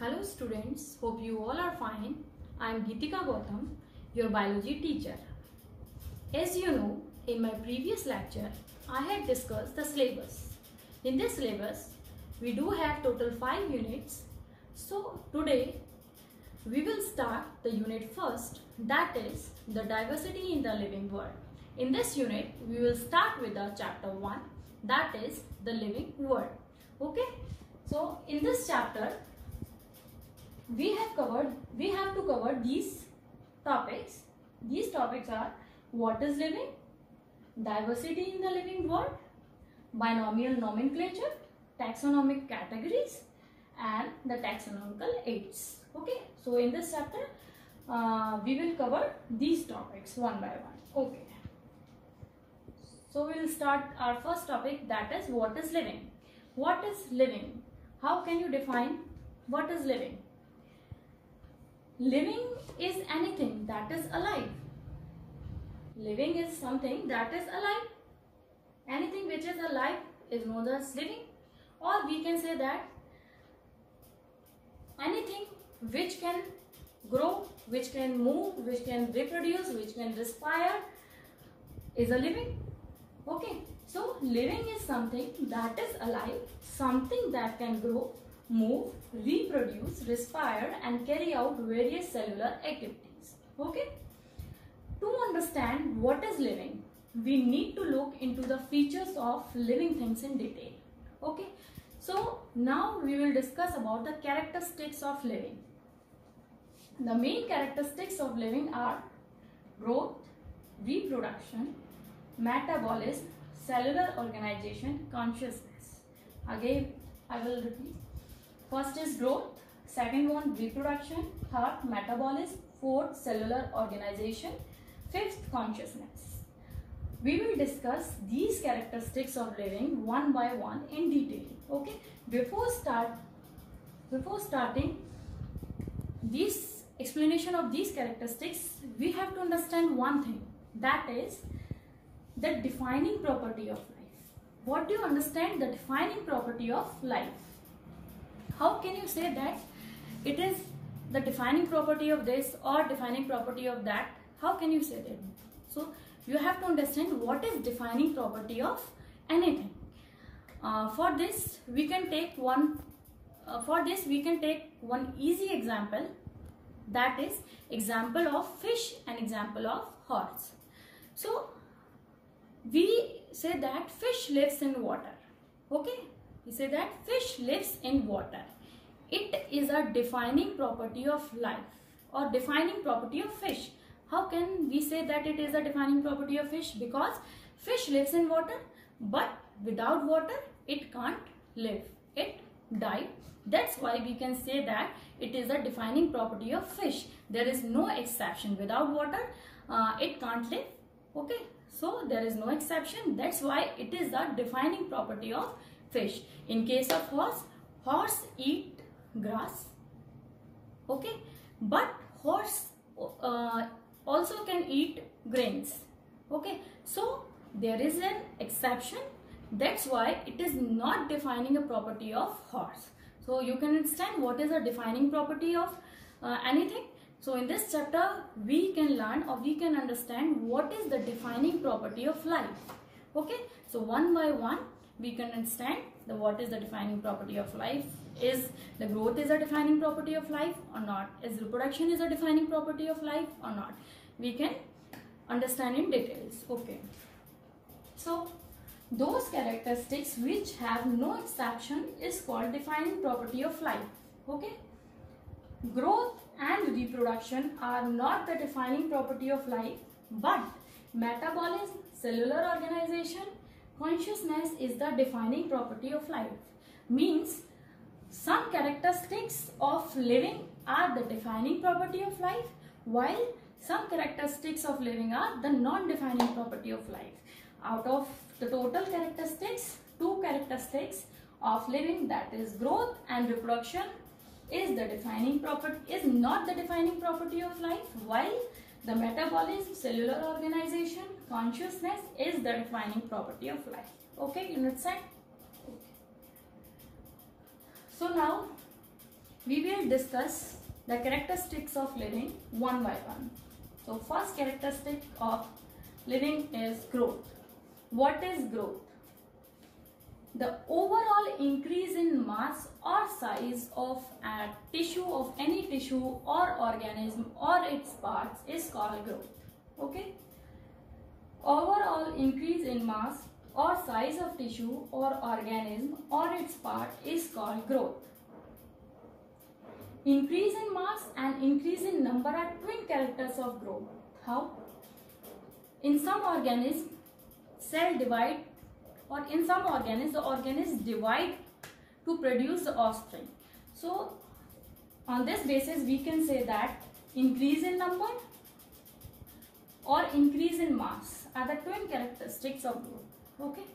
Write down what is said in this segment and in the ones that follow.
Hello students, hope you all are fine. I am Geetika Gautam, your biology teacher. As you know, in my previous lecture, I had discussed the syllabus. In this syllabus, we do have total 5 units. So today, we will start the unit first, that is the diversity in the living world. In this unit, we will start with the chapter 1, that is the living world. Okay, so in this chapter, we have covered we have to cover these topics. These topics are what is living diversity in the living world binomial nomenclature taxonomic categories and the taxonomical aids okay so in this chapter uh, we will cover these topics one by one. Okay. So we will start our first topic that is what is living. What is living? How can you define what is living Living is anything that is alive. Living is something that is alive. Anything which is alive is known as living. Or we can say that anything which can grow, which can move, which can reproduce, which can respire is a living. Okay. So living is something that is alive, something that can grow, move, reproduce, respire and carry out various cellular activities. Okay? To understand what is living, we need to look into the features of living things in detail. Okay? So, now we will discuss about the characteristics of living. The main characteristics of living are growth, reproduction, metabolism, cellular organization, consciousness. Again, I will repeat. First is growth, second one reproduction, third metabolism, fourth cellular organization, fifth consciousness. We will discuss these characteristics of living one by one in detail. Okay. Before start, before starting this explanation of these characteristics, we have to understand one thing. That is the defining property of life. What do you understand the defining property of life? How can you say that it is the defining property of this or defining property of that? How can you say that? So you have to understand what is defining property of anything. Uh, for this we can take one uh, for this we can take one easy example. That is example of fish and example of horse. So we say that fish lives in water. Okay we say that fish lives in water. It is a defining property of life or defining property of fish. How can we say that it is a defining property of fish? Because fish lives in water but without water it can't live. It died. That's why we can say that it is a defining property of fish. There is no exception. Without water uh, it can't live. Okay. So there is no exception. That's why it is the defining property of fish. In case of horse, horse eat grass. Okay. But horse uh, also can eat grains. Okay. So there is an exception. That's why it is not defining a property of horse. So you can understand what is a defining property of uh, anything. So in this chapter, we can learn or we can understand what is the defining property of life. Okay. So one by one, we can understand the what is the defining property of life is the growth is a defining property of life or not is reproduction is a defining property of life or not. We can understand in details okay. So those characteristics which have no exception is called defining property of life okay. Growth and reproduction are not the defining property of life but metabolism cellular organization consciousness is the defining property of life. Means some characteristics of living are the defining property of life while some characteristics of living are the non-defining property of life. Out of the total characteristics, two characteristics of living that is growth and reproduction is the defining property is not the defining property of life while the metabolism, cellular organization, consciousness is the defining property of life. Okay, you understand? So now we will discuss the characteristics of living one by one. So first characteristic of living is growth. What is growth? The overall increase in mass or size of a tissue of any tissue or organism or its parts is called growth. Okay? Overall increase in mass or size of tissue or organism or its part is called growth. Increase in mass and increase in number are twin characters of growth. How? In some organisms, cell divide or in some organisms, the organisms divide to produce the offspring. So, on this basis, we can say that increase in number or increase in mass are the twin characteristics of growth. Okay.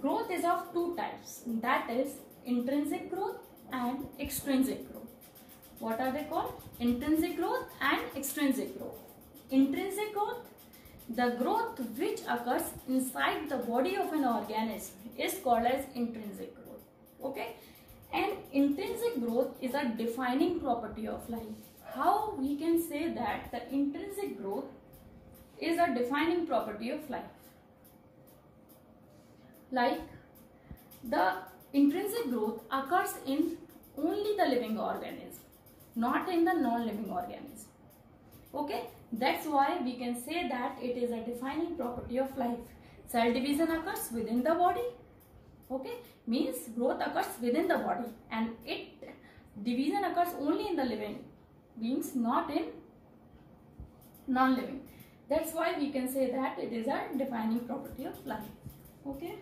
Growth is of two types. That is intrinsic growth and extrinsic growth. What are they called? Intrinsic growth and extrinsic growth. Intrinsic growth, the growth which occurs inside the body of an organism is called as intrinsic growth. Okay? And intrinsic growth is a defining property of life. How we can say that the intrinsic growth is a defining property of life. Like the intrinsic growth occurs in only the living organism, not in the non-living organism. Okay, that's why we can say that it is a defining property of life. Cell division occurs within the body. Okay, means growth occurs within the body and it division occurs only in the living beings, not in non-living. That's why we can say that it is a defining property of life. Okay.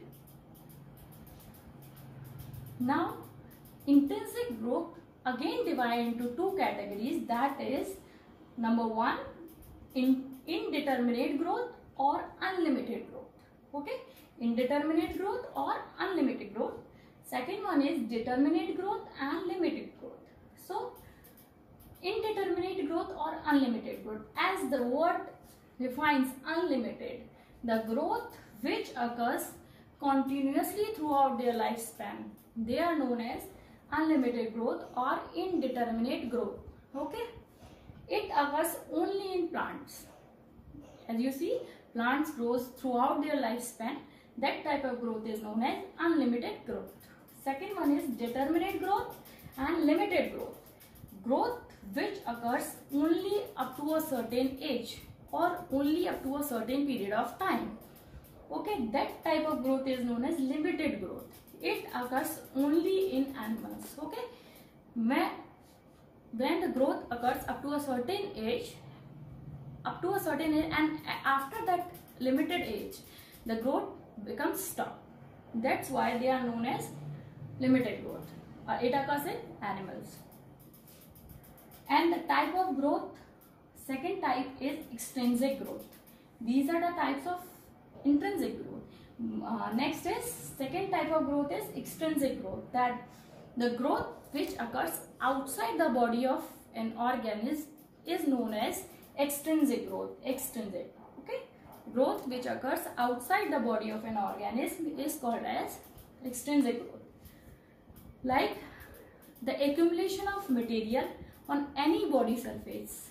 Now, intrinsic growth again divided into two categories that is number one in indeterminate growth or unlimited growth okay indeterminate growth or unlimited growth second one is determinate growth and limited growth indeterminate growth or unlimited growth. As the word defines unlimited the growth which occurs continuously throughout their lifespan they are known as unlimited growth or indeterminate growth. Okay? It occurs only in plants. As you see plants grows throughout their lifespan. That type of growth is known as unlimited growth. Second one is determinate growth and limited growth. Growth which occurs only up to a certain age or only up to a certain period of time. Okay that type of growth is known as limited growth. It occurs only in animals. Okay when the growth occurs up to a certain age up to a certain age and after that limited age the growth becomes stop that's why they are known as limited growth. Uh, it occurs in animals and the type of growth second type is extrinsic growth. These are the types of intrinsic growth. Uh, next is second type of growth is extrinsic growth. That the growth which occurs outside the body of an organism is known as extrinsic growth extrinsic okay? Growth which occurs outside the body of an organism is called as extrinsic growth. Like the accumulation of material on any body surface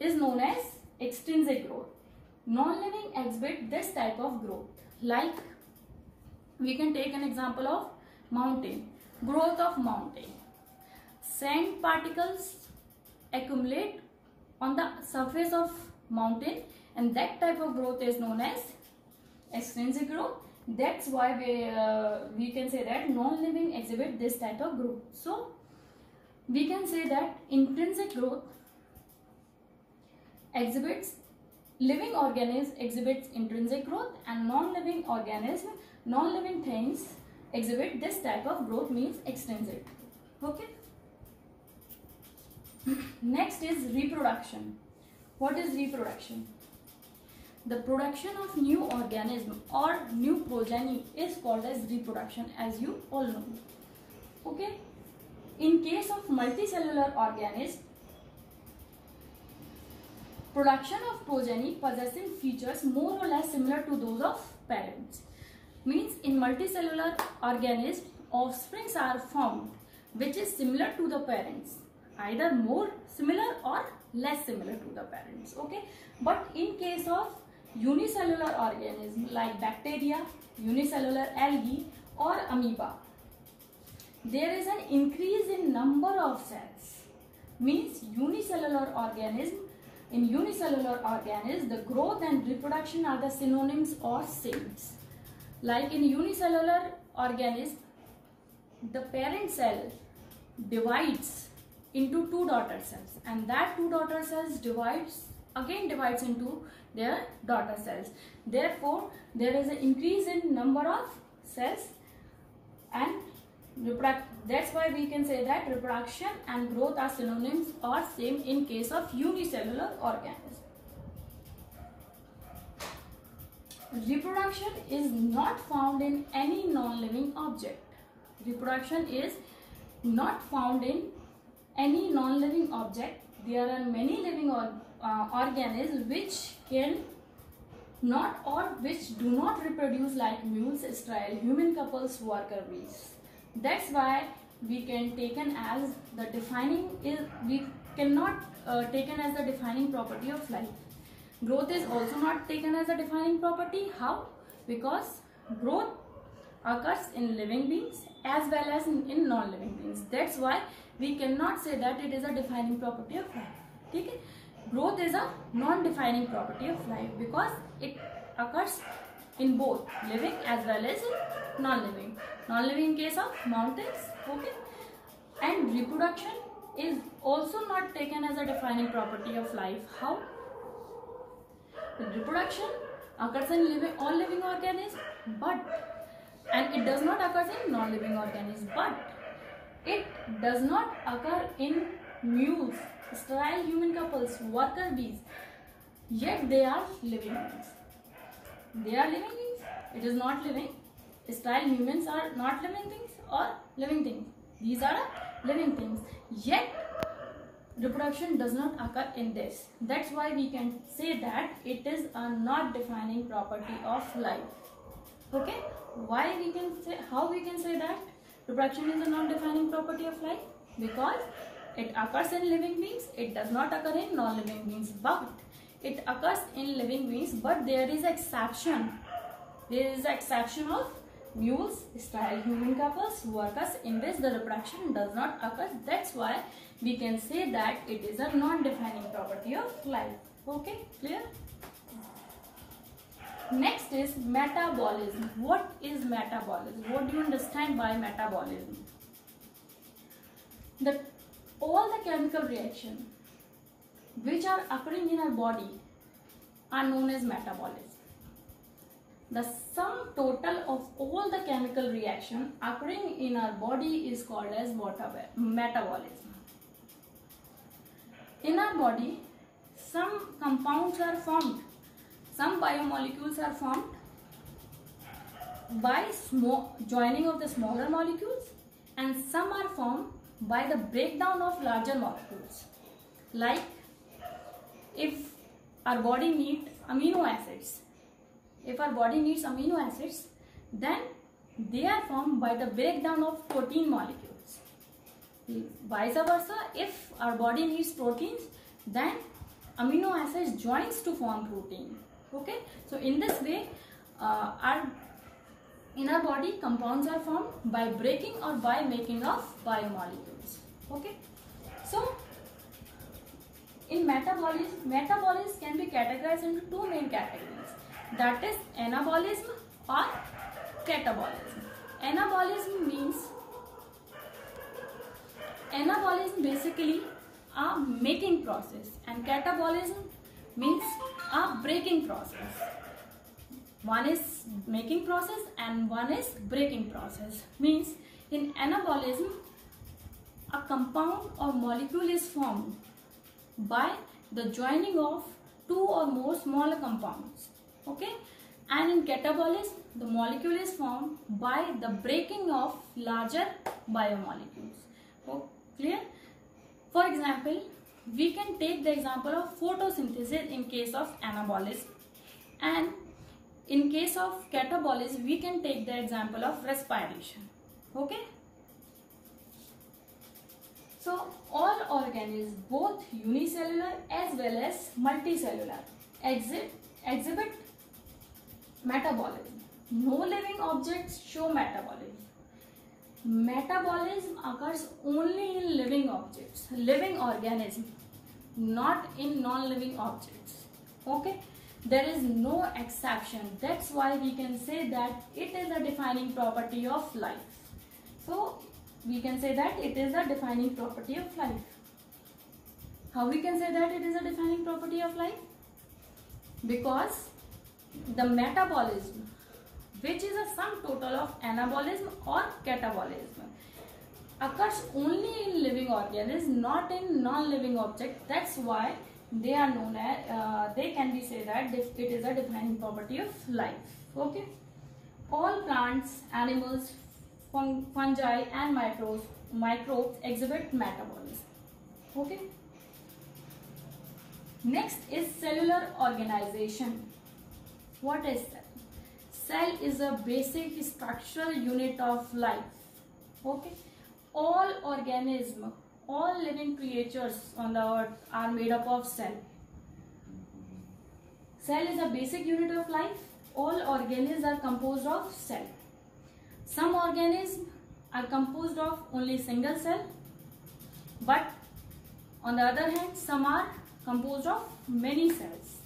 is known as extrinsic growth. Non-living exhibit this type of growth. Like we can take an example of mountain growth of mountain. Sand particles accumulate on the surface of mountain and that type of growth is known as extrinsic growth. That's why we, uh, we can say that non-living exhibit this type of growth. So we can say that intrinsic growth exhibits living organism exhibits intrinsic growth and non-living organism non-living things exhibit this type of growth means extrinsic. Okay? Next is reproduction. What is reproduction? The production of new organism or new progeny is called as reproduction as you all know. Okay in case of multicellular organism Production of progeny possessing features more or less similar to those of parents. Means in multicellular organisms, offsprings are formed which is similar to the parents either more similar or less similar to the parents okay but in case of unicellular organism like bacteria unicellular algae or amoeba there is an increase in number of cells. Means unicellular organism. In unicellular organisms the growth and reproduction are the synonyms or same like in unicellular organism the parent cell divides into two daughter cells. And that two daughter cells divides again divides into their daughter cells. Therefore there is an increase in number of cells and that's why we can say that reproduction and growth are synonyms or same in case of unicellular organisms reproduction is not found in any non-living object reproduction is not found in any non-living object. There are many living or, uh, organisms which can not or which do not reproduce like mules, sterile, human couples, worker bees. That's why we can taken as the defining is we cannot uh, taken as the defining property of life. Growth is also not taken as a defining property. How? Because growth occurs in living beings as well as in, in non-living beings. That's why we cannot say that it is a defining property of life. Okay? Growth is a non-defining property of life because it occurs in both living as well as in non-living. Non-living case of mountains. Okay? And reproduction is also not taken as a defining property of life. How? Reproduction occurs in living, all living organisms but and it does not occur in non-living organisms but it does not occur in mules sterile human couples worker bees yet they are living they are living beings it is not living. Sterile humans are not living things or living things. These are living things. Yet reproduction does not occur in this. That's why we can say that it is a not defining property of life. Okay? Why we can say how we can say that reproduction is a non-defining property of life? Because it occurs in living beings it does not occur in non-living beings. But it occurs in living beings but there is exception there is exception of mules sterile human couples workers in which the reproduction does not occur that's why we can say that it is a non-defining property of life okay clear Next is metabolism. What is metabolism? What do you understand by metabolism? The all the chemical reaction which are occurring in our body are known as metabolism. The sum total of all the chemical reaction occurring in our body is called as metabolism. In our body, some compounds are formed some biomolecules are formed by joining of the smaller molecules and some are formed by the breakdown of larger molecules. Like if our body needs amino acids, if our body needs amino acids, then they are formed by the breakdown of protein molecules. Vice versa, if our body needs proteins, then amino acids joins to form protein. Okay? So in this way uh, our in our body compounds are formed by breaking or by making of biomolecules. Okay? So in metabolism metabolism can be categorized into two main categories that is anabolism or catabolism anabolism means anabolism basically a making process and catabolism means a breaking process. One is making process and one is breaking process. Means in anabolism, a compound or molecule is formed by the joining of two or more smaller compounds. Okay? And in catabolism, the molecule is formed by the breaking of larger biomolecules. Oh, clear? For example, we can take the example of photosynthesis in case of anabolism and in case of catabolism we can take the example of respiration okay so all organisms both unicellular as well as multicellular exhibit, exhibit metabolism. No living objects show metabolism. Metabolism occurs only in living objects. Living organism not in non-living objects. Okay? There is no exception. That's why we can say that it is a defining property of life. So we can say that it is a defining property of life. How we can say that it is a defining property of life? Because the metabolism, which is a sum total of anabolism or catabolism, occurs only in living organisms, not in non-living objects. That's why they are known as, uh, they can be said that it is a defining property of life. Okay. All plants, animals, fungi and microbes, microbes exhibit metabolism. Okay. Next is cellular organization. What is cell? Cell is a basic structural unit of life. Okay. All organisms, all living creatures on the earth are made up of cell. Cell is a basic unit of life. All organisms are composed of cell. Some organisms are composed of only single cell but on the other hand some are composed of many cells.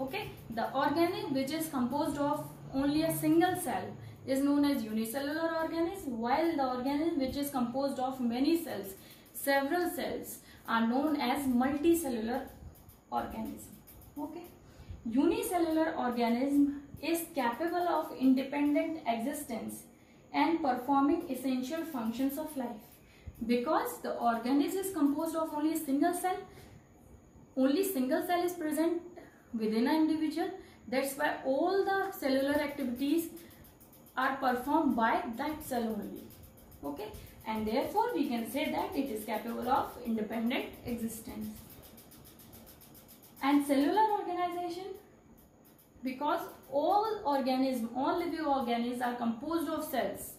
Okay, the organism which is composed of only a single cell is known as unicellular organism while the organism which is composed of many cells, several cells are known as multicellular organism. Okay, unicellular organism is capable of independent existence and performing essential functions of life. Because the organism is composed of only a single cell, only single cell is present within an individual. That's why all the cellular activities are performed by that cell only. Okay, and therefore we can say that it is capable of independent existence. And cellular organization because all organisms, all living organisms are composed of cells.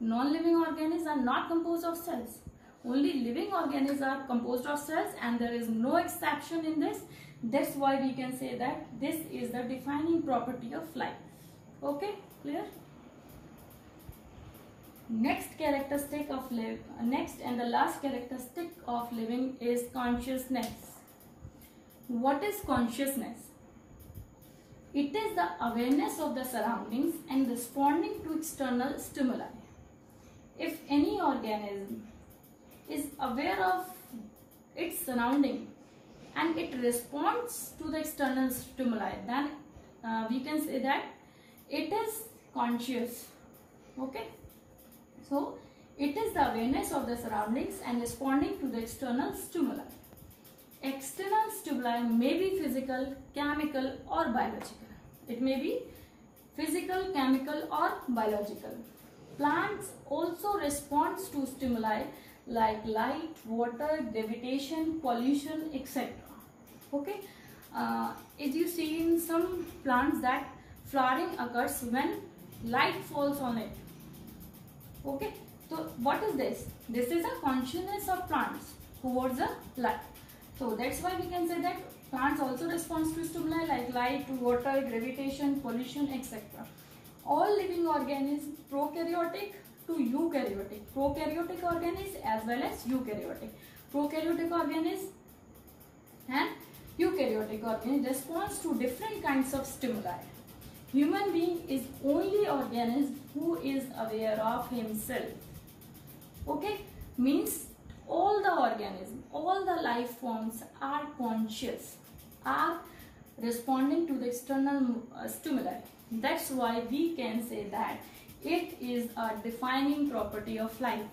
Non-living organisms are not composed of cells. Only living organisms are composed of cells and there is no exception in this. That's why we can say that this is the defining property of life. Okay, clear? Next characteristic of live, next and the last characteristic of living is consciousness. What is consciousness? It is the awareness of the surroundings and responding to external stimuli. If any organism is aware of its surrounding and it responds to the external stimuli, then uh, we can say that it is conscious. Okay. So, it is the awareness of the surroundings and responding to the external stimuli. External stimuli may be physical chemical और biological it may be physical chemical और biological plants also responds to stimuli like light water gravitation pollution etcetera okay is you see in some plants that flowering occurs when light falls on it okay तो what is this this is a consciousness of plants towards a light So that's why we can say that plants also respond to stimuli like light, water, gravitation, pollution, etc. All living organisms, prokaryotic to eukaryotic, prokaryotic organisms as well as eukaryotic. Prokaryotic organisms and eukaryotic organisms responds to different kinds of stimuli. Human being is only organism who is aware of himself. Okay, means all the organisms, all the life forms are conscious, are responding to the external uh, stimuli. That's why we can say that it is a defining property of life.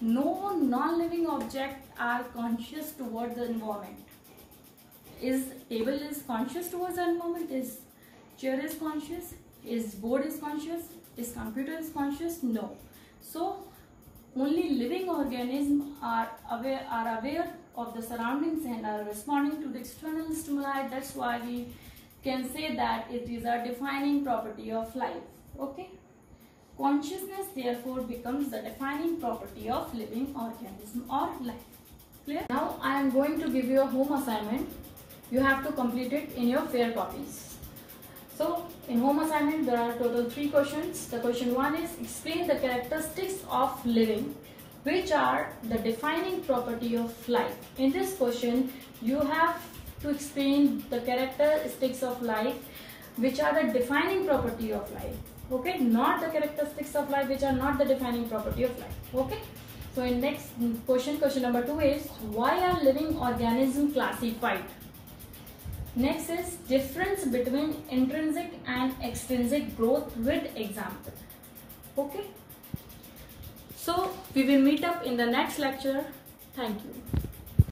No non-living object are conscious towards the environment. Is table is conscious towards the environment? Is chair is conscious? Is board is conscious? Is computer is conscious? No. So only living organisms are aware, are aware of the surroundings and are responding to the external stimuli. That's why we can say that it is a defining property of life. Okay. consciousness therefore becomes the defining property of living organism or life. Clear? Now I am going to give you a home assignment. You have to complete it in your fair copies. So in home assignment there are total three questions. The question one is explain the characteristics of living which are the defining property of life. In this question you have to explain the characteristics of life which are the defining property of life. Okay? Not the characteristics of life which are not the defining property of life. Okay? So in next mm, question question number two is why are living organisms classified next is difference between intrinsic and extrinsic growth with example. Okay? So we will meet up in the next lecture. Thank you